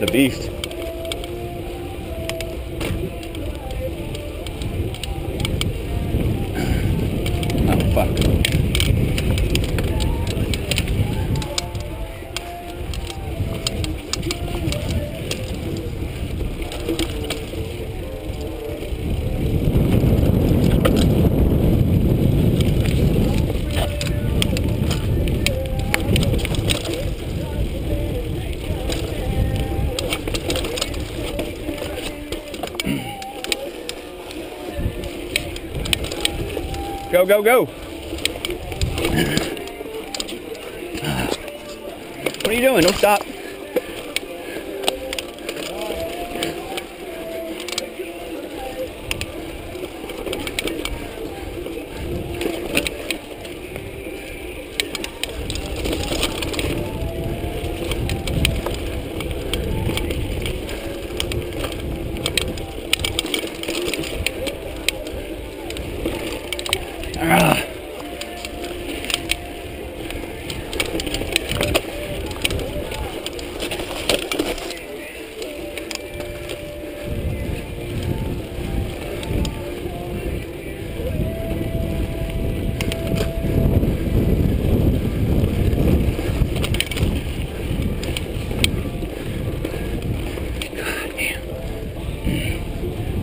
the beast. Go, go, go. What are you doing? Don't stop. Ah.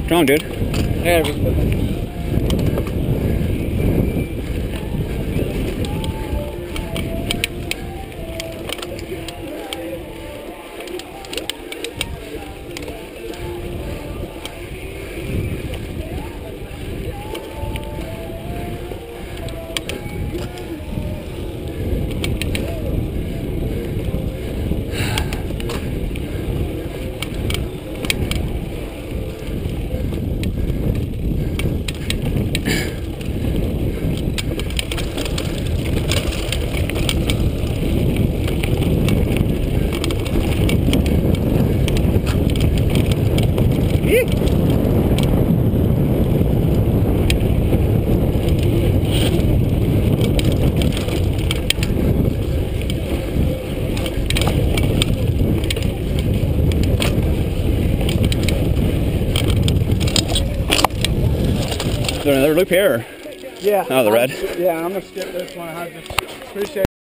Strong, dude. There another loop here? or- Yeah. Oh, the red. Yeah, I'm gonna skip this one. I just appreciate